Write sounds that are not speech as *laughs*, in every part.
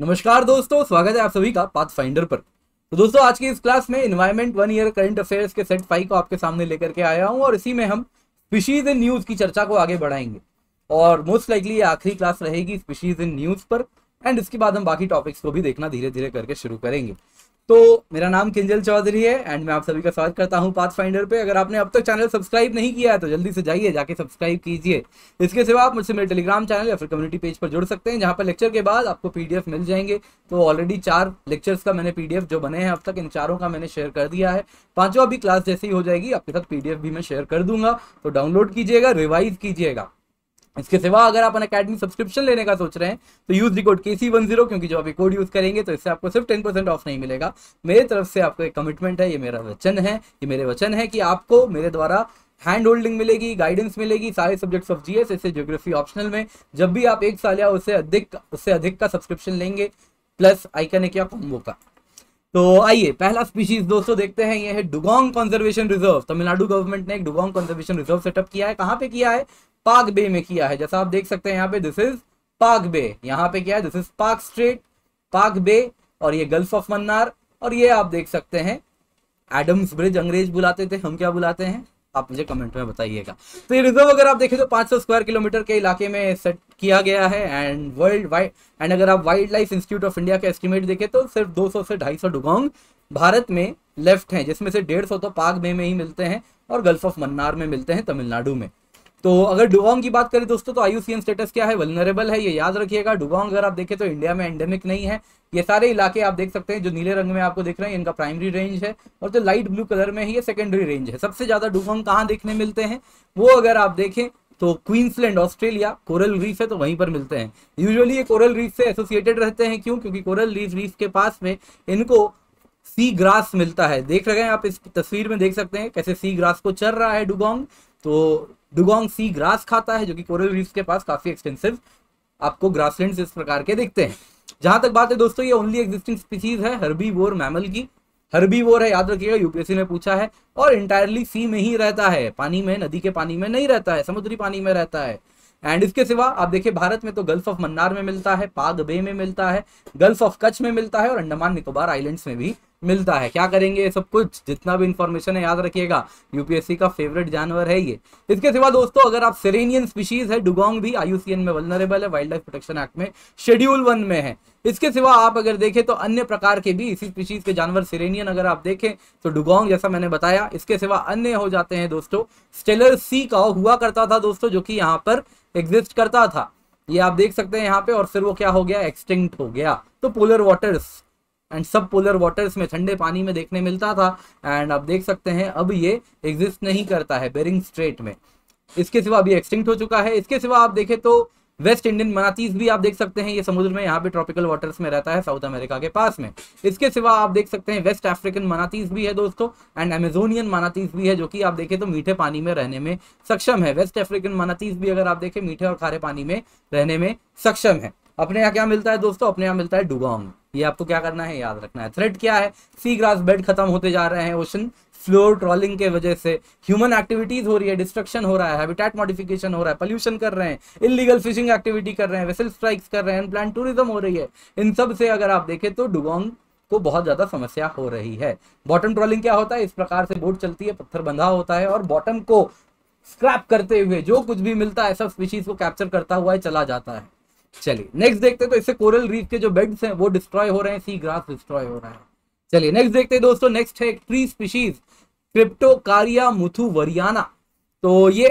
नमस्कार दोस्तों, स्वागत है आप सभी का पाथ फाइंडर पर। तो दोस्तों, आज की इस क्लास में environment one year current affairs के सेट फाइव को आपके सामने लेकर के आया हूँ और इसी में हम स्पीशीज इन न्यूज़ की चर्चा को आगे बढ़ाएँगे। और मोस्ट लाइकली ये आखिरी क्लास रहेगी स्पीशीज इन न्यूज़ पर एंड इसके बाद हम बाकी टॉपिक्स को भी देखना धीरे धीरे करके शुरू करेंगे। तो मेरा नाम किंजल चौधरी है एंड मैं आप सभी का स्वागत करता हूँ पाथ फाइंडर पे। अगर आपने अब तक चैनल सब्सक्राइब नहीं किया है तो जल्दी से जाइए, जाके सब्सक्राइब कीजिए। इसके सिवा आप मुझसे मेरे टेलीग्राम चैनल या फिर कम्युनिटी पेज पर जुड़ सकते हैं, जहाँ पर लेक्चर के बाद आपको पीडीएफ मिल जाएँगे। तो ऑलरेडी चार लेक्चर्स का मैंने पीडीएफ जो बने हैं अब तक, इन चारों का मैंने शेयर कर दिया है। पांचवा भी क्लास जैसे ही हो जाएगी, आपके साथ पीडीएफ भी मैं शेयर कर दूँगा। तो डाउनलोड कीजिएगा रिवाइज कीजिएगा। इसके सिवा अगर आप अकेडमी सब्सक्रिप्शन लेने का सोच रहे हैं तो use the code K C one zero क्योंकि जो अभी कोड यूज़ करेंगे तो इससे आपको सिर्फ़ टेन परसेंट ऑफ़ नहीं मिलेगा। मेरे तरफ़ से आपको एक कमिटमेंट है, ये मेरा वचन है, ये मेरे वचन है कि आपको मेरे द्वारा हैंड होल्डिंग मिलेगी गाइडेंस मिलेगी, सारे सब्जेक्ट्स ऑफ़ जीएस ऐसे ज्योग्राफी ऑप्शनल में। जब भी आप एक साल या उससे अधिक उससे अधिक का सब्सक्रिप्शन लेंगे प्लस आइकन है क्या? कॉम्बो का। तो आइए, पहला स्पीशीज दोस्तों देखते हैं, ये है dugong conservation reserve Tamil Nadu government ने एक डुगोंग कंजर्वेशन रिज़र्व सेटअप किया है। कहाँ पे किया है? पाक बे में किया है। जैसा आप देख सकते हैं यहाँ पे दिस इज़ पाक बे यहाँ पे क्या है? दिस इज़ पाक स्ट्रेट पाक बे और ये गल्फ ऑफ़ मन्नार और ये आप देख सकते हैं। एडम्स ब्रिज अंग्रेज़ बुलाते थे। हम क्या बुलाते हैं? आप मुझे कमेंट में बताइएगा। तो ये रिज़र्व अगर आप देखें तो 500 स्क्वायर किलोमीटर के इलाके में सेट किया गया है एंड वर्ल्ड वाइड एंड अगर आप wild life institute of India का एस्टिमेट देखें तो सिर्फ़ 200 से 250 डुगोंग भारत में लेफ़्ट हैं, जिसमें से 150 तो पाक बे में ही मिलते हैं और गल्फ ऑफ़ मन्नार में मिलते हैं तमिलनाडु में। तो अगर डुबोंग की बात करें दोस्तों तो आयुसीएन स्टेटस क्या है? वलनरेबल है, ये याद रखिएगा। डुबोंग अगर आप देखें तो इंडिया में एंडेमिक नहीं है। ये सारे इलाके आप देख सकते हैं जो नीले रंग में आपको दिख रहे हैं, इनका प्राइमरी रेंज है और जो लाइट ब्लू कलर में है ये सेकेंडरी रेंज है। सबसे ज़्यादा डुबोंग कहाँ देखने मिलते हैं? वो अगर आप देखें तो क्वींसलैंड ऑस्ट्रेलिया कोरल रीफ है तो वहीं पर मिलते हैं। यूजुअली ये कोरल रीफ से एसोसिएटेड रहते हैं। क्यों? क्योंकि कोरल रीफ रीफ के पास में इनको सी ग्रास मिलता है। देख रहे हैं आप इस तस्वीर में, देख सकते हैं कैसे सी ग्रास को चल रहा है डुबोंग। तो डुगोंग सी ग्रास खाता है, जो कि कोरल रीफ के पास काफ़ी एक्सटेंसिव आपको ग्रासलैंड इस प्रकार के दिखते हैं। जहाँ तक बात है दोस्तों, ये ओनली एग्जिस्टिंग स्पीसीज है हर्बी वोर मैमल की। हर्बी वोर है, याद रखिएगा यूपीएससी ने पूछा है, और इंटायरली सी में ही रहता है। पानी में, नदी के पानी में नहीं रहता है, समुद्री पानी में रहता है। एंड इसके सिवा, आप देखिए, भारत में तो गल्फ ऑफ़ मन्नार में मिलता है पाग बे में मिलता है गल्फ ऑफ़ कच्छ में मिलता है, और अंडमान निकोबार आइलैंड्स में भी मिलता है। क्या करेंगे? ये सब कुछ। जितना भी इंफॉर्मेशन है, याद रखिएगा। यूपीएससी का फेवरेट जानवर है ये। इसके सिवा दोस्तों, अगर आप सेरेनियन स्पीशीज है डुगोंग भी आयुसीएन में वलनरेबल है वाइल्ड लाइफ प्रोटेक्शन एक्ट में शेड्यूल वन में है। इसके सिवा आप अगर देखें तो अन्य प्रकार के भी इसी स्पीशीज के जानवर सिरेनियन अगर आप देखें तो डुगोंग जैसा मैंने बताया। इसके सिवा अन्य हो जाते हैं दोस्तों स्टेलर सी का हुआ करता था दोस्तों, जो कि यहाँ पर एग्जिस्ट करता था। ये आप देख सकते हैं यहाँ पे, और फिर वो क्या हो गया? एक्सटिंक्ट हो गया। तो पोलर वाटर्स एंड सब पोलर वाटर्स में ठंडे पानी में देखने मिलता था। एंड आप देख सकते हैं, अब ये एग्जिस्ट नहीं करता है बेरिंग स्ट्रेट में। इसके सिवा अभी एक्सटिंक्ट हो चुका है। इसके सिवा आप देखें तो वेस्ट इंडियन मनातीस भी आप देख सकते हैं, ये समुद्र में यहाँ पे ट्रॉपिकल वाटर्स में रहता है साउथ अमेरिका के पास में। इसके सिवा आप देख सकते हैं वेस्ट अफ्रीकन मनातीस भी है दोस्तों एंड अमेजोनियन मनातीस भी है, जो कि आप देखें तो मीठे पानी में रहने में सक्षम है। वेस्ट अफ्रीकन मनातीस भी अगर आप देखें, मीठे और खारे पानी में रहने में सक्षम है। अपने यहाँ क्या मिलता है दोस्तों? अपने यहाँ मिलता है डुगोंग ये आपको क्या करना है? याद रखना है। थ्रेट क्या है? सी ग्रास बेड खत्म होते जा रहे हैं। ओशन फ्लोर ट्रॉलिंग के वजह से ह्यूमन एक्टिविटीज़ हो रही है। डिस्ट्रक्शन हो रहा है। हैबिटेट मॉडिफिकेशन हो रहा है। पोल्यूशन कर रहे हैं। इलीगल फिशिंग एक्टिविटी कर रहे हैं। वेसल स्ट्राइक्स कर रहे हैं। प्लान टूरिज़्म हो रही है। इन सबसे अगर आप देखें तो डुगोंग को बहुत ज़्यादा समस्या हो रही है। बॉटम ट्रॉलिंग क्या होता है? इस प्रकार से बोट चलती है, पत्थर बंधा होता है और बॉटम को स्क्रैप करते हुए जो कुछ भी मिलता है, सब स्पीशीज को कैप्चर करता हुआ है चला जाता है। चलिए नेक्स्ट देखते हैं तो इससे कोरल रीफ के जो बेड्स हैं, वो डिस्ट्रॉय हो रहे हैं सी ग्रास डिस्ट्रॉय हो रहा है। चलिए नेक्स्ट देखते हैं दोस्तों नेक्स्ट है tree species Cryptocarya Muthu Variana तो ये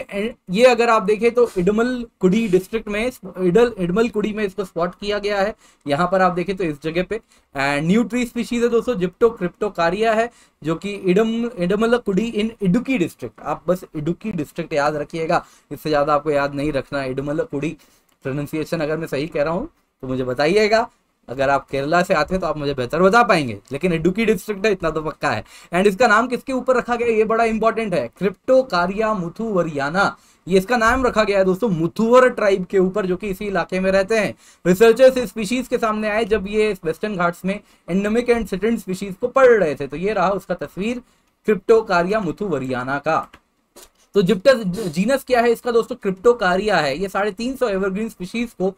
ये अगर आप देखें तो इडमल कुड़ी डिस्ट्रिक्ट में इडल इडमल कुड़ी में इसको स्पॉट किया गया है। यहाँ पर आप देखें तो इस जगह पे एंड न्यू ट्री स्पीशीज है दोस्तों जिप्टो क्रिप्टोकारिया है, जो कि इडम इडमल कुड़ी इन इडुकी डिस्ट्रिक्ट आप बस इडुकी डिस्ट्रिक्ट याद रखिएगा, इससे ज़्यादा आपको याद नहीं रखना इडमल कुड़ी प्रोनाउंसिएशन अगर मैं सही कह रहा हूँ तो मुझे बताइएगा। अगर आप केरला से आते हैं तो आप मुझे बेहतर बता पाएँगे। लेकिन इडुकी डिस्ट्रिक्ट है, इतना तो पक्का है। एंड इसका नाम किसके ऊपर रखा गया? ये बड़ा इंपॉर्टेंट है। क्रिप्टोकारिया मुथुवरियाना ये इसका नाम रखा गया है दोस्तों मुथुवर ट्राइब के ऊपर, जो कि इसी इलाके में रहते हैं। रिसर्चर्स इस स्पीशीज के सामने आए, जब ये वेस्टर्न घाट्स में एंडेमिक एंड सिटेंट स्पीशीज को पढ़ रहे थे। तो ये रहा उसका तस्वीर क्रिप्टोकारिया मुथुवरियाना का। तो जिप्टस जीनस क्या है, इसका दोस्तों क्रिप्टोकारिया है, ये साढ़े तीन सौ एवरग्रीन स्पीशीज को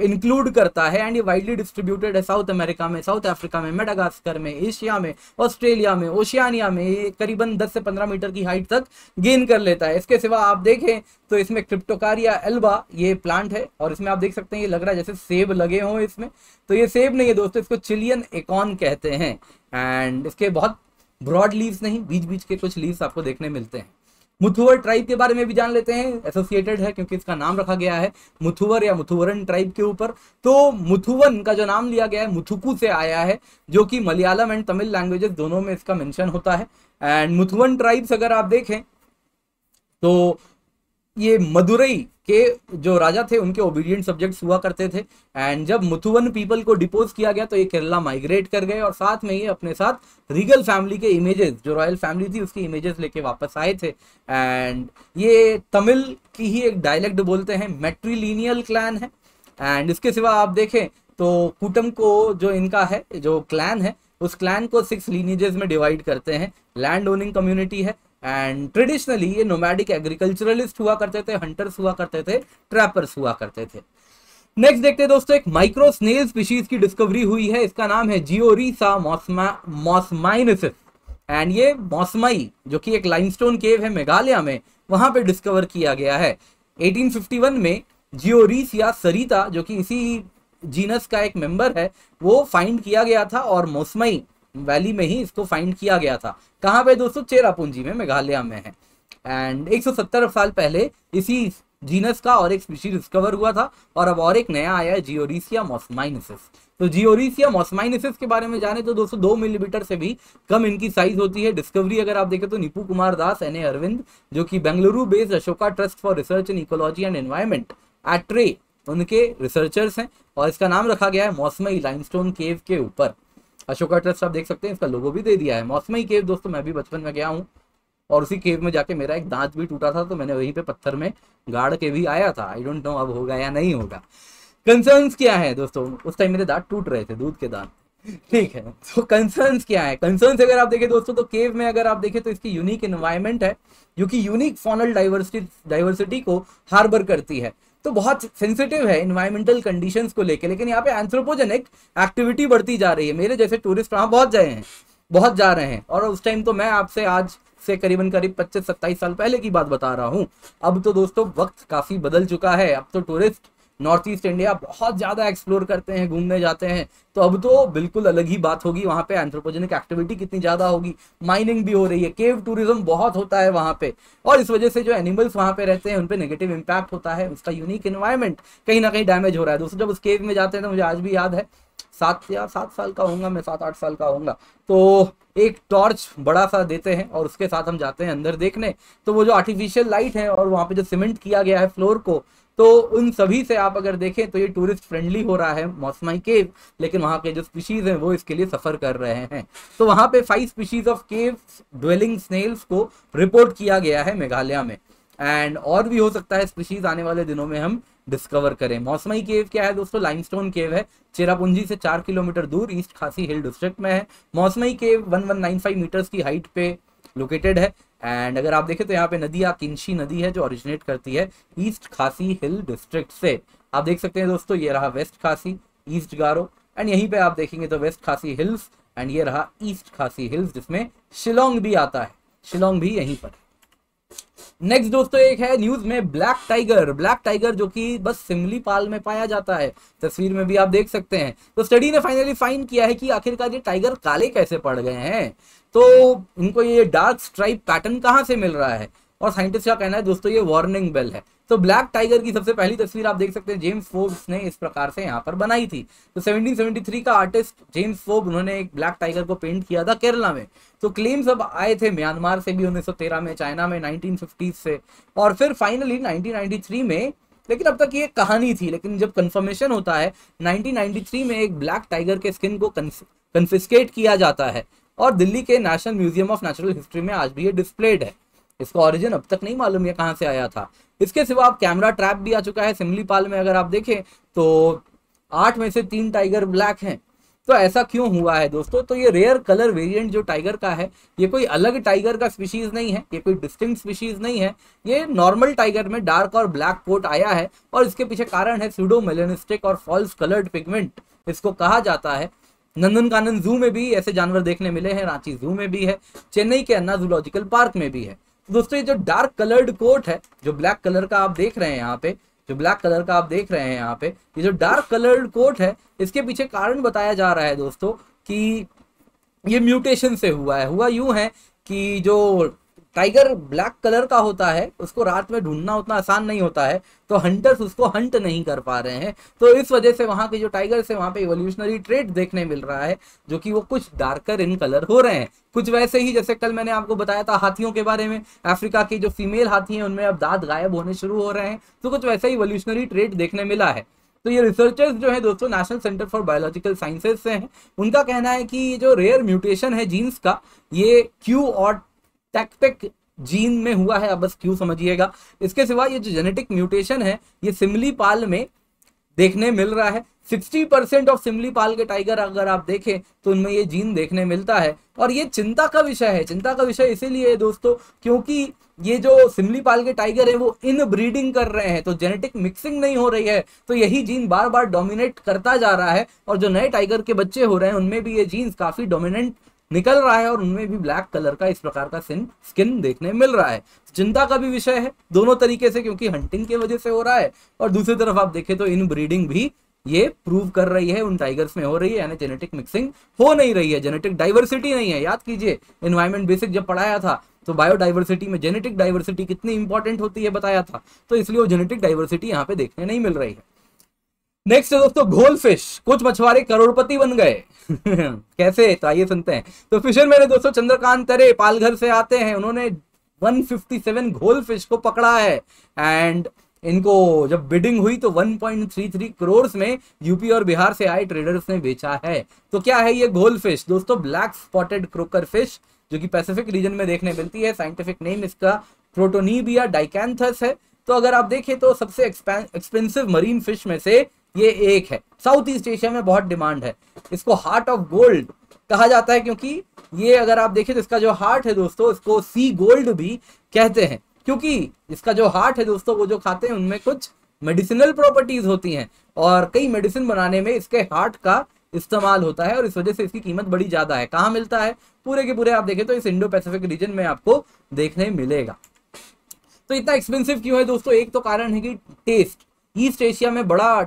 इंक्लूड करता है एंड ये वाइडली डिस्ट्रीब्यूटेड है साउथ अमेरिका में साउथ अफ्रीका में मेडागास्कर में एशिया में ऑस्ट्रेलिया में ओशियानिया में, ये करीबन 10 से 15 मीटर की हाइट तक गेन कर लेता है। इसके सिवा आप देखें तो इसमें क्रिप्टोकारिया एल्बा ये प्लांट है और इसमें आप देख सकते हैं, ये लग रहा है जैसे सेब लगे हों इसमें। तो ये सेब नहीं है दोस्तों, इसको चिलियन एकॉन कहते हैं। एंड इसके बहुत ब्रॉड लीव्स नहीं बीच बीच के कुछ लीव्स आपको देखने मिलते हैं। मुथुवर ट्राइब के बारे में भी जान लेते हैं एसोसिएटेड है, क्योंकि इसका नाम रखा गया है मुथुवर या मुथुवरन ट्राइब के ऊपर। तो मुथुवन का जो नाम लिया गया है, मुथुकू से आया है, जो कि मलयालम एंड तमिल लैंग्वेजेस दोनों में इसका मेंशन होता है। एंड मुथुवन ट्राइब्स अगर आप देखें तो ये मदुरई के जो राजा थे, उनके ओबीडियंट सब्जेक्ट्स हुआ करते थे। एंड जब मुथुवन पीपल को डिपोज किया गया तो ये केरला माइग्रेट कर गए और साथ में ये अपने साथ रीगल फैमिली के इमेजेस जो रॉयल फैमिली थी, उसकी इमेजेस लेके वापस आए थे। एंड ये तमिल की ही एक डायलेक्ट बोलते हैं मेट्रीलिनियल क्लैन है। एंड इसके सिवा आप देखें तो कुटम को जो इनका है, जो क्लैन है, उस क्लैन को सिक्स लीनेजेस में डिवाइड करते हैं। लैंड ओनिंग कम्युनिटी है एंड ट्रेडिशनली ये नोमैडिक एग्रीकल्चरलिस्ट हुआ करते थे हंटर्स हुआ करते थे ट्रैपर्स हुआ करते थे। नेक्स्ट देखते हैं दोस्तों, एक माइक्रो स्नेल स्पीशीज की डिस्कवरी हुई है। इसका नाम है जियोरीसा मॉस्माइनसिस एंड ये मॉस्माई जो कि एक लाइमस्टोन केव है मेघालय में, वहाँ पे डिस्कवर किया गया है। 1851 में जियोरीसिया सरिता जो कि इसी जीनस का एक मेंबर है, वो फाइंड किया गया था और मोसमई वैली में ही इसको फाइंड किया गया था। कहाँ पे दोस्तों? चेरापूंजी में, मेघालय में है। एंड 170 साल पहले इसी जीनस का और एक स्पीशीज डिस्कवर हुआ था और अब और एक नया आया है जियोरिसिया मॉस्माइनिसिस तो जियोरिसिया मॉस्माइनिसिस के बारे में जाने तो दोस्तों दो मिलीमीटर से भी कम इनकी साइज़ होती है। डिस्कवरी अगर आप देखें तो निपू कुमार दास एन ए अरविंद, जो कि Bengaluru based Ashoka trust for research in ecology and environment ATREE उनके रिसर्चर्स हैं और इसका नाम रखा गया है मौसमई लाइमस्टोन केव के ऊपर। अशोका ट्रस्ट आप देख सकते हैं, इसका लोगो भी दे दिया है। मौसमी केव दोस्तों, मैं भी बचपन में गया हूँ और उसी केव में जाके मेरा एक दांत भी टूटा था तो मैंने वहीं पे पत्थर में गाड़ के भी आया था। आई डोंट नो अब होगा या नहीं होगा। कंसर्न्स क्या है दोस्तों? उस टाइम मेरे दांत टूट रहे थे, दूध के दांत। ठीक है तो कंसर्न्स क्या है? कंसर्न्स अगर आप देखें दोस्तों तो केव में अगर आप देखें तो इसकी यूनिक इन्वायरमेंट है, जो कि यूनिक फॉनल डाइवर्सिटी डाइवर्सिटी को हार्बर करती है। तो बहुत सेंसिटिव है इन्वायरमेंटल कंडीशंस को लेके, लेकिन यहाँ पे एंथ्रोपोजेनिक एक्टिविटी बढ़ती जा रही है। मेरे जैसे टूरिस्ट वहाँ बहुत गए हैं, बहुत जा रहे हैं। और उस टाइम तो मैं आपसे आज से करीबन करीब 25 सत्ताईस साल पहले की बात बता रहा हूँ। अब तो दोस्तों वक्त काफ़ी बदल चुका है। अब तो टूरिस्ट नॉर्थ ईस्ट इंडिया बहुत ज़्यादा एक्सप्लोर करते हैं, घूमने जाते हैं। तो अब तो बिल्कुल अलग ही बात होगी, वहाँ पे एंथ्रोपोजेनिक एक्टिविटी कितनी ज़्यादा होगी माइनिंग भी हो रही है केव टूरिज़्म बहुत होता है वहाँ पे। और इस वजह से जो एनिमल्स वहाँ पे रहते हैं, उन पर नेगेटिव इम्पैक्ट होता है, उसका यूनिक इन्वायरमेंट कहीं ना कहीं डैमेज हो रहा है। दोस्तों, जब उस केव में जाते हैं तो मुझे आज भी याद है, सात या सात साल का होऊँगा मैं, सात आठ साल का होऊँगा। तो एक टॉर्च बड़ा सा देते हैं और उसके साथ हम जाते हैं अंदर देखने। तो वो जो आर्टिफिशियल लाइट है और वहाँ पे जो सीमेंट किया गया है फ्लोर को तो उन सभी से आप अगर देखें तो ये टूरिस्ट फ्रेंडली हो रहा है मौसमाई केव, लेकिन वहाँ के जो स्पीशीज हैं वो इसके लिए सफ़र कर रहे हैं। तो वहाँ पे five species of cave dwelling snails को रिपोर्ट किया गया है मेघालय में। एंड और भी हो सकता है स्पीशीज आने वाले दिनों में हम डिस्कवर करें। मौसमी केव क्या है दोस्तों? लाइमस्टोन केव है। चेरापुंजी से चार किलोमीटर दूर ईस्ट खासी हिल डिस्ट्रिक्ट में है। मौसमी केव 1195 मीटर्स की हाइट पे लोकेटेड है। एंड अगर आप देखें तो यहाँ पे नदी किंशी नदी है जो ओरिजिनेट करती है ईस्ट खासी हिल डिस्ट्रिक्ट से। आप देख सकते हैं दोस्तों, ये रहा वेस्ट खासी ईस्ट गारो एंड यहीं पे आप देखेंगे तो वेस्ट खासी हिल्स एंड ये रहा ईस्ट खासी हिल्स जिसमें शिलोंग भी आता है। शिलोंग भी यहीं पर। नेक्स्ट दोस्तों एक है न्यूज़ में ब्लैक टाइगर ब्लैक टाइगर जो कि बस सिमली पाल में पाया जाता है। तस्वीर में भी आप देख सकते हैं। तो स्टडी ने फाइनली फाइन किया है कि आखिरकार ये टाइगर काले कैसे पड़ गए हैं। तो इनको ये डार्क स्ट्राइप पैटर्न कहाँ से मिल रहा है? और साइंटिस्ट का कहना है, दोस्तों ये वार्निंग बेल है। तो ब्लैक टाइगर की सबसे पहली तस्वीर आप देख सकते हैं, जेम्स फोर्ब्स ने इस प्रकार से यहाँ पर बनाई थी। तो 1773 का आर्टिस्ट जेम्स फोर्ब उन्होंने एक ब्लैक टाइगर को पेंट किया था केरला में। तो क्लेम्स अब आए थे म्यांमार से भी 1913 में, चाइना में 1950 से। और फिर फाइनली 1993 में, लेकिन अब तक ये कहानी थी, लेकिन जब कंफर्मेशन होता है 1993 में एक ब्लैक टाइगर के स्किन को कन्फिस्केट किया जाता है। और दिल्ली के national museum of natural history में आज भी ये डिस्प्लेड है। इसका ओरिजिन अब तक नहीं मालूम ये कहाँ से आया था। इसके सिवा आप कैमरा ट्रैप भी आ चुका है सिमली पाल में, अगर आप देखें तो आठ में से तीन टाइगर ब्लैक हैं। तो ऐसा क्यों हुआ है दोस्तों? तो ये रेयर कलर वेरिएंट जो टाइगर का है, ये कोई अलग टाइगर का स्पीशीज नहीं है, ये कोई डिस्टिंग स्पीशीज नहीं है। ये नॉर्मल टाइगर में डार्क और ब्लैक कोट आया है और इसके पीछे कारण है सुडो मेलेनिस्टिक और फॉल्स कलर्ड पिगमेंट इसको कहा जाता है। नंदनकानन जू में भी ऐसे जानवर देखने मिले हैं, रांची जू में भी है, चेन्नई के अन्ना जूलॉजिकल पार्क में भी है। दोस्तों, ये जो डार्क कलर्ड कोट है, जो ब्लैक कलर का आप देख रहे हैं यहाँ पे, जो ब्लैक कलर का आप देख रहे हैं यहाँ पे, ये जो डार्क कलर्ड कोट है, इसके पीछे कारण बताया जा रहा है दोस्तों कि ये म्यूटेशन से हुआ है। हुआ यूँ है कि जो टाइगर ब्लैक कलर का होता है, उसको रात में ढूंढना उतना आसान नहीं होता है तो हंटर्स उसको हंट नहीं कर पा रहे हैं। तो इस वजह से वहाँ के जो टाइगर्स है वहाँ पे इवोल्यूशनरी ट्रेड देखने मिल रहा है, जो कि वो कुछ डार्कर इन कलर हो रहे हैं। कुछ वैसे ही, जैसे कल मैंने आपको बताया था हाथियों के बारे में, अफ्रीका की जो फीमेल हाथी हैं, उनमें अब दांत गायब होने शुरू हो रहे हैं तो कुछ वैसे ही इवोल्यूशनरी ट्रेड देखने मिला है। तो ये रिसर्चर्स जो है दोस्तों national centre for biological sciences से हैं। उनका कहना है कि ये जो रेयर म्यूटेशन है जीन्स का, ये क्यू और टैक्पेक जीन में हुआ है आप बस क्यों समझिएगा। इसके सिवा ये जो जेनेटिक म्यूटेशन है, ये सिमली पाल में देखने मिल रहा है। 60 परसेंट ऑफ़ सिमली पाल के टाइगर अगर आप देखें तो उनमें ये जीन देखने मिलता है। और ये चिंता का विषय है, चिंता का विषय इसीलिए है दोस्तों, क्योंकि ये जो सिमली पाल के टाइगर है, वो इन ब्रीडिंग कर रहे हैं तो जेनेटिक मिक्सिंग नहीं हो रही है। तो यही जीन बार बार डोमिनेट करता जा रहा है, और जो नए टाइगर के बच्चे हो रहे हैं, उनमें भी ये जीन्स काफ़ी डोमिनेंट निकल रहा है और उनमें भी ब्लैक कलर का इस प्रकार का सिन स्किन देखने मिल रहा है। चिंता का भी विषय है दोनों तरीके से, क्योंकि हंटिंग की वजह से हो रहा है। और दूसरी तरफ़ आप देखें तो इन ब्रीडिंग भी ये प्रूव कर रही है, उन टाइगर्स में हो रही है, यानी जेनेटिक मिक्सिंग हो नहीं रही है। जेनेटिक डाइवर्सिटी नहीं है। याद कीजिए एनवायरमेंट बेसिक जब पढ़ाया था तो बायोडाइवर्सिटी में जेनेटिक डाइवर्सिटी कितनी इंपॉर्टेंट होती है बताया था। तो इसलिए वो जेनेटिक डाइवर्सिटी यहाँ पे देखने नहीं मिल रही है। नेक्स्ट है दोस्तों घोल फ़िश कुछ मछुआरे करोड़पति बन गए। *laughs* कैसे? तो आइए सुनते हैं। तो फिशर मेरे दोस्तों, चंद्रकांत तरे, पालघर से आते हैं। उन्होंने 157 घोल फ़िश को पकड़ा है। एंड इनको जब बिडिंग हुई तो 1.33 करोड़ में यूपी और बिहार से आए ट्रेडर्स ने बेचा है। तो क्या है ये घोल फ़िश दोस्तों ब्लैक स्पॉटेड क्रोकर फ़िश जो कि पैसिफिक रीजन में देखने मिलती है। साइंटिफिक नेम इसका प्रोटोनीबिया डाइकैंथस है। तो अगर आप देखें तो सबसे एक्सपेंसिव मरीन फ़िश में से ये एक है। साउथ ईस्ट एशिया में बहुत डिमांड है। इसको हार्ट ऑफ़ गोल्ड कहा जाता है क्योंकि ये अगर आप देखें तो इसका जो हार्ट है दोस्तों, इसको सी गोल्ड भी कहते हैं। क्योंकि इसका जो हार्ट है दोस्तों, वो जो खाते हैं, उनमें कुछ मेडिसिनल प्रॉपर्टीज़ होती हैं और कई मेडिसिन बनाने में इसके हार्ट का इस्तेमाल होता है और इस वजह से इसकी कीमत बड़ी ज़्यादा है। कहाँ मिलता है? पूरे के पूरे आप देखें तो इस इंडो पैसिफिक रीजन में आपको देखने मिलेगा। तो इतना एक्सपेंसिव क्यों है दोस्तों? एक तो कारण है कि टेस्ट ईस्ट एशिया में बड़ा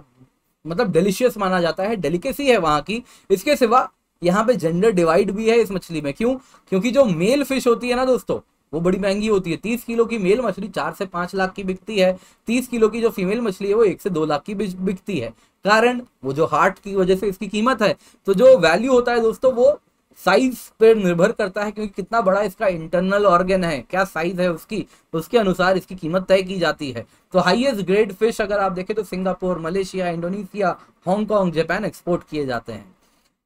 मतलब डिलीशियस माना जाता है डेलिकेसी है वहाँ की। इसके सिवा यहाँ पे जेंडर डिवाइड भी है इस मछली में। क्यों? क्योंकि जो मेल फ़िश होती है ना दोस्तों, वो बड़ी महँगी होती है। तीस किलो की मेल मछली चार से पाँच लाख की बिकती है। तीस किलो की जो फीमेल मछली है, वो एक से दो लाख की बिकती है। कारण वो जो हार्ट की वजह से इसकी कीमत है तो जो वैल्यू होता है दोस्तों, वो साइज़ पर निर्भर करता है क्योंकि कितना बड़ा इसका इंटरनल ऑर्गन है, क्या साइज़ है उसकी उसके अनुसार इसकी कीमत तय की जाती है। तो हाईएस्ट ग्रेड फ़िश अगर आप देखें तो Singapore, Malaysia, Indonesia, Hong Kong, Japan export किए जाते हैं।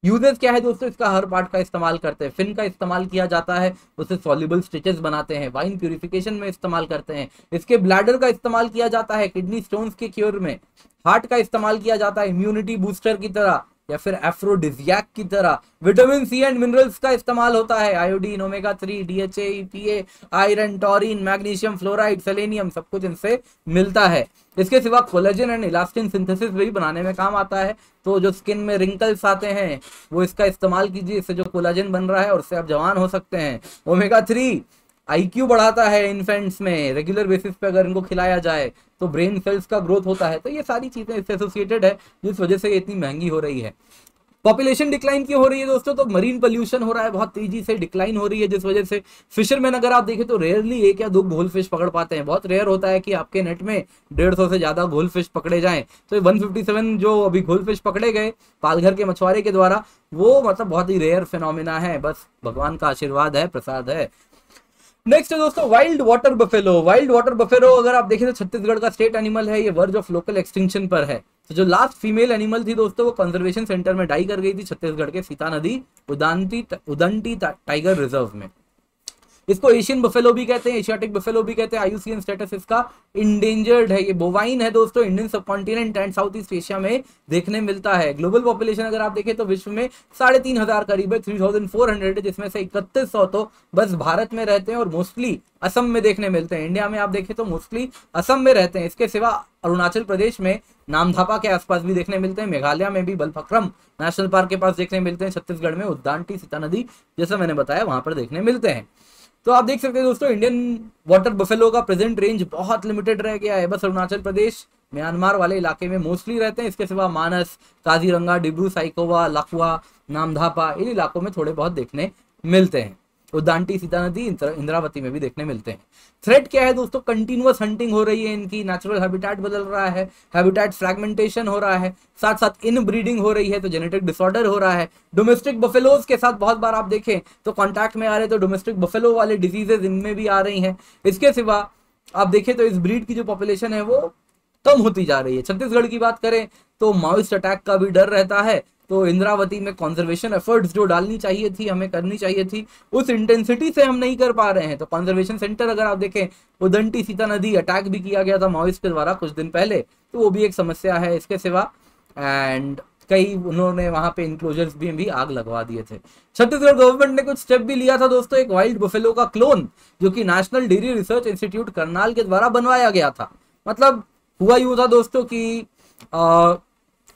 यूजेस क्या है दोस्तों? इसका हर पार्ट का इस्तेमाल करते हैं। फिन का इस्तेमाल किया जाता है, उसे सॉल्युबल स्टिचेस बनाते हैं वाइन प्यूरिफिकेशन में इस्तेमाल करते हैं। इसके ब्लैडर का इस्तेमाल किया जाता है किडनी स्टोन्स के क्योर में। हार्ट का इस्तेमाल किया जाता है इम्यूनिटी बूस्टर की तरह। या फिर एफ्रोडिजियाक की तरह। विटामिन सी एंड मिनरल्स का इस्तेमाल होता है। Iodine omega three DHA EPA iron taurine magnesium fluoride selenium सब कुछ इनसे मिलता है। इसके सिवा कोलेजन एंड इलास्टिन सिंथेसिस भी बनाने में काम आता है। तो जो स्किन में रिंकल्स आते हैं, वो इसका इस्तेमाल कीजिए। इससे जो कोलाजन बन रहा है और उससे आप जवान हो सकते हैं। ओमेगा थ्री आईक्यू बढ़ाता है इन्फेंट्स में रेगुलर बेसिस पे अगर इनको खिलाया जाए तो ब्रेन सेल्स का ग्रोथ होता है। तो ये सारी चीज़ें इससे एसोसिएटेड है, जिस वजह से ये इतनी महँगी हो रही है। पॉपुलेशन डिक्लाइन क्यों हो रही है दोस्तों? तो मरीन पोल्यूशन हो रहा है, बहुत तेज़ी से डिक्लाइन हो रही है, जिस वजह से फिशरमैन अगर आप देखें तो रेयरली एक या दो घोल फ़िश पकड़ पाते हैं। बहुत रेयर होता है कि आपके नेट में डेढ़ सौ से ज़्यादा घोल फ़िश पकड़े जाए। तो वन फिफ्टी सेवन जो अभी घोल फ़िश पकड़े गए, पालघर के मछुआरे के द्वारा, वो मतलब बहुत ही रेयर फिनोमिना है। बस भगवान का आशीर्वाद है, प्रसाद है। नेक्स्ट है दोस्तों wild water buffalo wild water buffalo अगर आप देखें तो छत्तीसगढ़ का स्टेट एनिमल है, ये वर्ज ऑफ़ लोकल एक्सटेंशन पर है। तो जो लास्ट फीमेल एनिमल थी दोस्तों, वो कंजर्वेशन सेंटर में डाई कर गई थी छत्तीसगढ़ के सीता नदी, उदांती, उदंती टाइगर रिज़र्व में। इसको एशियन बफेलो भी कहते हैं, एशियाटिक बफेलो भी कहते हैं आयुसीएन स्टेटस इसका इंडेंजर्ड है, ये बोवाइन है दोस्तों Indian subcontinent and South East Asia में देखने मिलता है। ग्लोबल पॉपुलेशन अगर आप देखें तो विश्व में साढ़े तीन हज़ार करीब है थ्री थाउज़ेंड फोर हंड्रेड है, जिसमें से इकतीस सौ तो बस भारत में रहते हैं और मोस्टली असम में देखने मिलते हैं। इंडिया में आप देखें तो मोस्टली असम में रहते हैं। इसके सिवा अरुणाचल प्रदेश में नामधापा के आसपास भी देखने मिलते हैं, मेघालय में भी बलफक्रम नेशनल पार्क के पास देखने मिलते हैं, छत्तीसगढ़ में उद्दानटी सीता नदी जैसा मैंने बताया, वहाँ पर देखने मिलते हैं। तो आप देख सकते हैं दोस्तों इंडियन वाटर बफेलो का प्रेजेंट रेंज बहुत लिमिटेड रह गया है। बस अरुणाचल प्रदेश, म्यांमार वाले इलाके में मोस्टली रहते हैं। इसके सिवा मानस, काजीरंगा, डिब्रू, साइकोवा, लखवा, नामधापा, इन इलाकों में थोड़े बहुत देखने मिलते हैं। उद्दांटी सीता नदी इंद्रावती में भी देखने मिलते हैं। थ्रेट क्या है दोस्तों? कंटिन्यूस हंटिंग हो रही है इनकी। नेचुरल हैबिटेट बदल रहा है। हैबिटेट फ्रेगमेंटेशन हो रहा है। साथ साथ इन ब्रीडिंग हो रही है तो जेनेटिक डिसऑर्डर हो रहा है। डोमेस्टिक बफेलोज के साथ बहुत बार आप देखें तो कॉन्टैक्ट में आ रहे तो डोमेस्टिक बफेलो वाले डिजीजेज इनमें भी आ रही हैं। इसके सिवा, आप देखें तो इस ब्रीड की जो पॉपुलेशन है वो कम होती जा रही है। छत्तीसगढ़ की बात करें तो माओइस्ट अटैक का भी डर रहता है। तो इंद्रावती में कॉन्जर्वेशन एफर्ट्स जो डालनी चाहिए थी, हमें करनी चाहिए थी, उस इंटेंसिटी से हम नहीं कर पा रहे हैं। तो कॉन्जर्वेशन सेंटर अगर आप देखें उदंटी सीता नदी अटैक भी किया गया था माओइस्ट के द्वारा कुछ दिन पहले तो वो भी एक समस्या है इसके सिवा। एंड कई उन्होंने वहाँ पे इंक्लोजर्स भी भी आग लगवा दिए थे। छत्तीसगढ़ गवर्नमेंट ने कुछ स्टेप भी लिया था दोस्तों, एक वाइल्ड बफेलो का क्लोन जो कि national dairy research institute Karnal के द्वारा बनवाया गया था। मतलब हुआ यूँ था दोस्तों कि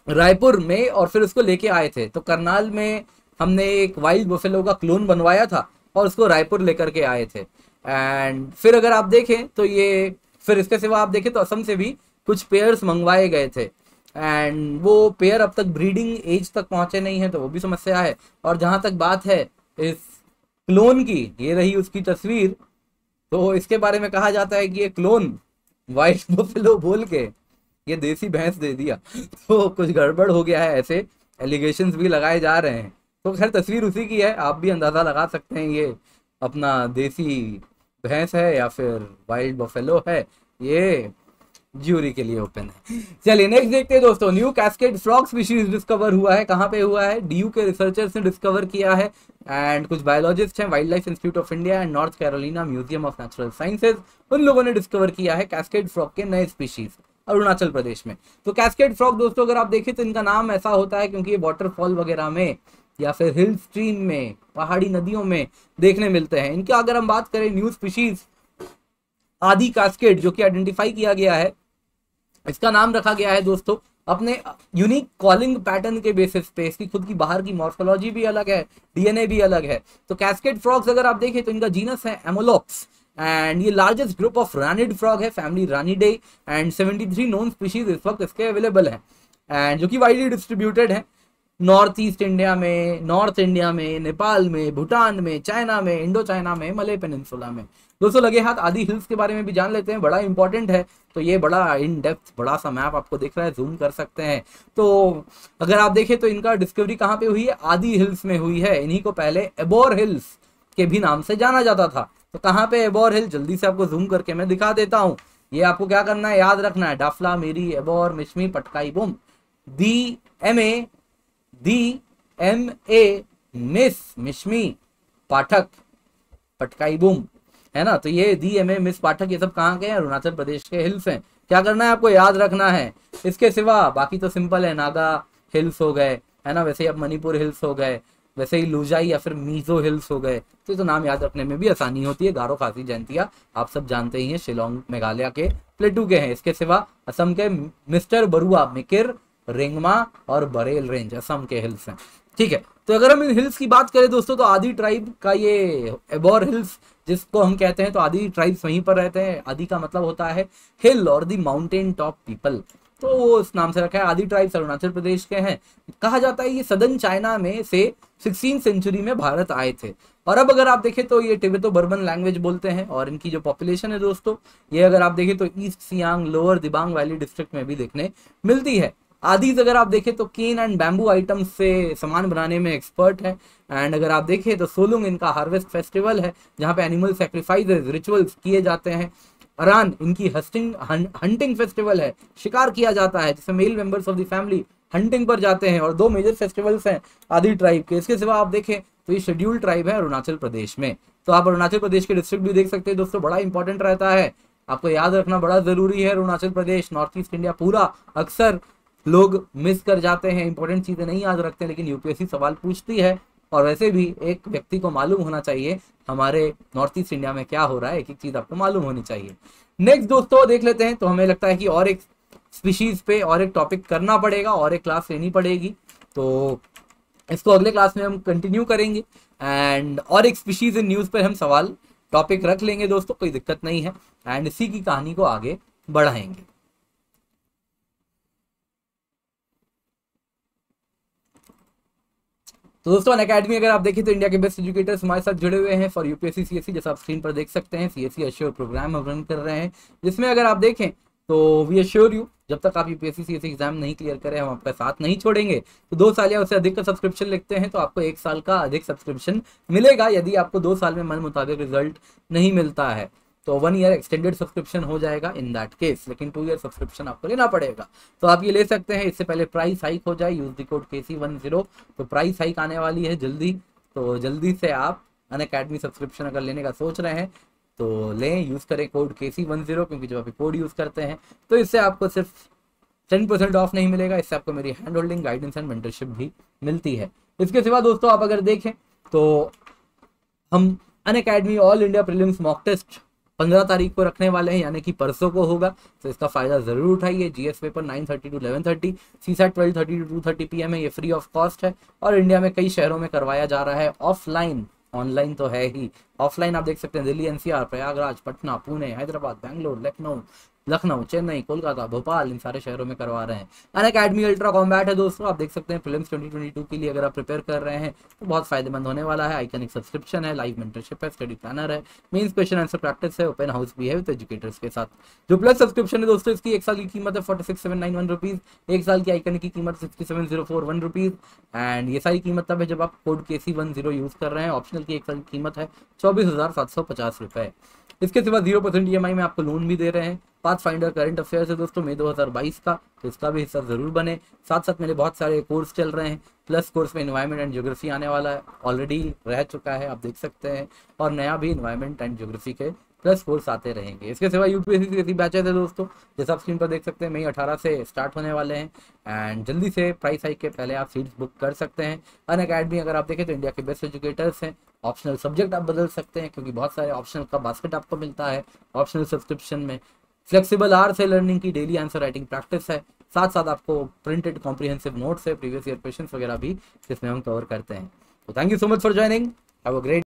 रायपुर में और फिर उसको लेके आए थे। तो करनाल में हमने एक वाइल्ड बफेलो का क्लोन बनवाया था और उसको रायपुर लेकर के आए थे। एंड फिर अगर आप देखें तो ये फिर इसके सिवा आप देखें तो असम से भी कुछ पेयर्स मंगवाए गए थे। एंड वो पेयर अब तक ब्रीडिंग एज तक पहुँचे नहीं है तो वो भी समस्या है। और जहाँ तक बात है इस क्लोन की, ये रही उसकी तस्वीर तो इसके बारे में कहा जाता है कि ये क्लोन वाइट बफेलो बोल के ये देसी भैंस दे दिया। तो कुछ गड़बड़ हो गया है, ऐसे एलिगेशन भी लगाए जा रहे हैं। तो खैर, तस्वीर उसी की है, आप भी अंदाज़ा लगा सकते हैं ये अपना देसी भैंस है या फिर वाइल्ड बफेलो है, ये ज्यूरी के लिए ओपन है। चलिए नेक्स्ट देखते हैं दोस्तों new cascade frog species discover हुआ है। कहाँ पे हुआ है? डीयू के रिसर्चर्स ने डिस्कवर किया है। एंड कुछ बायोलॉजिस्ट हैं wild life institute of India and North Carolina museum of natural sciences उन लोगों ने डिस्कवर किया है कैस्केड फ्रॉग के नए स्पीशीज अरुणाचल प्रदेश में। तो कैस्केड फ्रॉग दोस्तों, अगर आप देखें तो इनका नाम ऐसा होता है क्योंकि ये वाटरफॉल वगैरह में या फिर हिल स्ट्रीम में, पहाड़ी नदियों में देखने मिलते हैं। इनकी अगर हम बात करें न्यू स्पीशीज आदि कास्केड जो कि आइडेंटिफाई किया गया है, इसका नाम रखा गया है, दोस्तों, अपने यूनिक कॉलिंग पैटर्न के बेसिस पे। इसकी खुद की बाहर की मॉर्फोलॉजी भी अलग है डीएनए भी अलग है। तो कैस्केड फ्रॉग्स अगर आप देखें तो इनका जीनस है एमोलॉक्स एंड ये largest group of ranid frog है family ranidae and 73 known species इस वक्त इसके अवेलेबल है। एंड जो कि वाइडली डिस्ट्रीब्यूटेड है नॉर्थ ईस्ट इंडिया में नॉर्थ इंडिया में नेपाल में भूटान में चाइना में इंडो चाइना में मले पेनिनसुला में। दोस्तों, लगे हाथ आदि हिल्स के बारे में भी जान लेते हैं, बड़ा इंपॉर्टेंट है। तो ये बड़ा इन डेप्थ बड़ा सा मैप आपको दिख रहा है जूम कर सकते हैं। तो अगर आप देखें तो इनका डिस्कवरी कहाँ पे हुई है? आदि हिल्स में हुई है। इन्हीं को पहले एबोर हिल्स के भी नाम से जाना जाता था। तो कहाँ पे एबोर हिल जल्दी से आपको जूम करके मैं दिखा देता हूँ। ये आपको क्या करना है? याद रखना है। डाफला मेरी एबोर मिशमी पटकाई बुम दी एम ए दी एम ए मिस मिशमी पाठक पटकाई बुम है ना? तो ये दी एम ए मिस पाठक ये सब कहाँ के हैं? अरुणाचल प्रदेश के हिल्स हैं। क्या करना है आपको? याद रखना है। इसके सिवा बाकी तो सिंपल है। नागा हिल्स हो गए। है ना? वैसे अब मणिपुर हिल्स हो गए। वैसे ही लुजाई या फिर मीजो हिल्स हो गए तो तो नाम याद रखने में भी आसानी होती है। गारो खासी जयंतिया आप सब जानते ही हैं, शिलोंग, मेघालय के प्लेटू के हैं। इसके सिवा असम के मिस्टर बरुआ मिकिर, रेंगमा और बरेल रेंज असम के हिल्स हैं। ठीक है तो अगर हम इन हिल्स की बात करें दोस्तों तो आदि ट्राइब का ये एबोर हिल्स, जिसको हम कहते हैं तो आदि ट्राइब्स वहीं पर रहते हैं। आदि का मतलब होता है हिल और दी माउंटेन टॉप पीपल। तो वो इस नाम से रखा है, आदि ट्राइब्स अरुणाचल प्रदेश के हैं। कहा जाता है ये सदन चाइना में से सिक्सटीन सेंचुरी में भारत आए थे। और अब अगर आप देखें तो ये टिबेतो बर्बन लैंग्वेज बोलते हैं, और इनकी जो पॉपुलेशन है दोस्तों, ये अगर आप देखें तो east Siang lower Dibang valley district में भी देखने मिलती है। आदिज अगर आप देखें तो केन एंड बैम्बू आइटम्स से सामान बनाने में एक्सपर्ट है। एंड अगर आप देखें तो सोलुंग इनका हार्वेस्ट फेस्टिवल है, जहाँ पे एनिमल सेक्रीफाइस रिचुअल्स किए जाते हैं। अरान इनकी हस्टिंग हंटिंग फेस्टिवल है। शिकार किया जाता है, जिसमें male members of the family hunting पर जाते हैं और दो मेजर फेस्टिवल्स हैं, आदि ट्राइब के। इसके सिवा आप देखें तो ये शेड्यूल्ड ट्राइब है अरुणाचल प्रदेश में। तो आप अरुणाचल प्रदेश के डिस्ट्रिक्ट भी देख सकते हैं, दोस्तों, बड़ा इंपॉर्टेंट रहता है। आपको याद रखना बड़ा ज़रूरी है, Arunachal Pradesh north east India पूरा अक्सर लोग मिस कर जाते हैं। इंपॉर्टेंट चीज़ें नहीं याद रखते, लेकिन यूपीएससी सवाल पूछती है। और वैसे भी एक व्यक्ति को मालूम होना चाहिए हमारे नॉर्थ ईस्ट इंडिया में क्या हो रहा है एक एक चीज़ आपको मालूम होनी चाहिए। नेक्स्ट दोस्तों, देख लेते हैं तो हमें लगता है कि और एक स्पीशीज पे और एक टॉपिक करना पड़ेगा, और एक क्लास लेनी पड़ेगी। तो इसको अगले क्लास में हम कंटिन्यू करेंगे एंड और एक स्पीशीज इन न्यूज़ पर हम सवाल टॉपिक रख लेंगे दोस्तों, कोई दिक्कत नहीं है एंड इसी की कहानी को आगे बढ़ाएँगे। तो दोस्तों अकेडमी अगर आप देखें तो इंडिया के बेस्ट एजुकेटर्स हमारे साथ जुड़े हुए हैं फॉर यूपीएससी सीएससी जैसा आप स्क्रीन पर देख सकते हैं। सीएससी अश्योर प्रोग्राम हम रन कर रहे हैं, जिसमें अगर आप देखें तो वी अश्योर यू जब तक आप यूपीएससी सीएससी एग्ज़ाम नहीं क्लियर करें, हम आपका साथ नहीं छोड़ेंगे। तो दो साल या उससे अधिक का सब्सक्रिप्शन लिखते हैं तो आपको एक साल का अधिक सब्सक्रिप्शन मिलेगा, यदि आपको दो साल में मन मुताबिक रिज़ल्ट नहीं मिलता है। तो वन ईयर एक्सटेंडेड सब्सक्रिप्शन हो जाएगा इन दैट केस लेकिन टू ईयर सब्सक्रिप्शन आपको लेना पड़ेगा। तो आप ये ले सकते हैं, इससे पहले प्राइस हाइक हो जाए use the code K C one zero तो प्राइस हाइक आने वाली है जल्दी। तो जल्दी से आप अन अकेडमी सब्सक्रिप्शन अगर लेने का सोच रहे हैं तो लें यूज़ करें code K C one zero क्योंकि जब आप कोड यूज़ करते हैं तो इससे आपको सिर्फ़ टेन परसेंट ऑफ़ नहीं मिलेगा, इससे आपको मेरी hand holding guidance and mentorship भी मिलती है। इसके सिवा दोस्तों आप अगर देखें तो हम Unacademy all India prelims mock test पंद्रह तारीख को रखने वाले हैं, यानी कि परसों को होगा। तो इसका फ़ायदा ज़रूर उठाइए। GS paper nine thirty to eleven thirty C set twelve thirty to two thirty P है, ये फ्री ऑफ़ कॉस्ट है। और इंडिया में कई शहरों में करवाया जा रहा है ऑफलाइन ऑनलाइन तो है ही। ऑफलाइन आप देख सकते हैं, दिल्ली एनसीआर प्रयागराज, पटना, पुणे, हैदराबाद, बैंगलोर, लखनऊ लखनऊ, चेन्नई, कोलकाता, भोपाल, इन सारे शहरों में करवा रहे हैं। अन अकेडमी अल्ट्रा कॉम्बैट है दोस्तों, आप देख सकते हैं फ़िल्म 2022 के लिए अगर आप प्रिपेयर कर रहे हैं तो बहुत फ़ायदेमंद होने वाला है। आइकनिक सब्सक्रिप्शन है लाइव मेंटरशिप है स्टडी प्लानर है मेन क्वेश्चन आंसर प्रैक्टिस है ओपन हाउस भी है विद एजुकेटर्स के साथ। जो प्लस सब्सक्रिप्शन है दोस्तों, इसकी एक साल की कीमत है forty six seven nine one rupees एक साल की आइकनिक की कीमत sixty seven zero four one rupees and ये सारी कीमत तब है जब आप code K C one zero use कर रहे हैं ऑप्शनल की एक साल की कीमत है चौबीस हज़ार सात सौ पचास रुपए। इसके सिवा ज़ीरो परसेंट ई में आपको लोन भी दे रहे हैं। पाथ फाइंडर करंट अफेयर्स है दोस्तों मई 2022 का तो इसका भी हिस्सा ज़रूर बने। साथ साथ मेरे बहुत सारे कोर्स चल रहे हैं प्लस कोर्स में इन्वायरमेंट एंड ज्योग्राफी आने वाला है। ऑलरेडी रह चुका है, आप देख सकते हैं। और नया भी इन्वायरमेंट एंड ज्योग्राफी के प्लस कोर्स आते रहेंगे। इसके सिवा यूपीएससी के बैचेज है दोस्तों, जैसा आप स्क्रीन पर देख सकते हैं मई अठारह से स्टार्ट होने वाले हैं। एंड जल्दी से प्राइस हाइक के पहले आप सीट्स बुक कर सकते हैं। अन अकेडमी अगर आप देखें तो इंडिया के बेस्ट एजुकेटर्स हैं। ऑप्शनल सब्जेक्ट आप बदल सकते हैं, क्योंकि बहुत सारे ऑप्शनल का बास्केट आपको मिलता है ऑप्शनल सब्सक्रिप्शन में। फ्लेक्सिबल आर से लर्निंग की डेली आंसर राइटिंग प्रैक्टिस है। साथ साथ आपको प्रिंटेड कॉम्प्रीहेंसिव नोट्स है प्रीवियस ईयर क्वेश्चन वगैरह भी जिसमें हम कवर करते हैं। तो thank you so much for joining have a great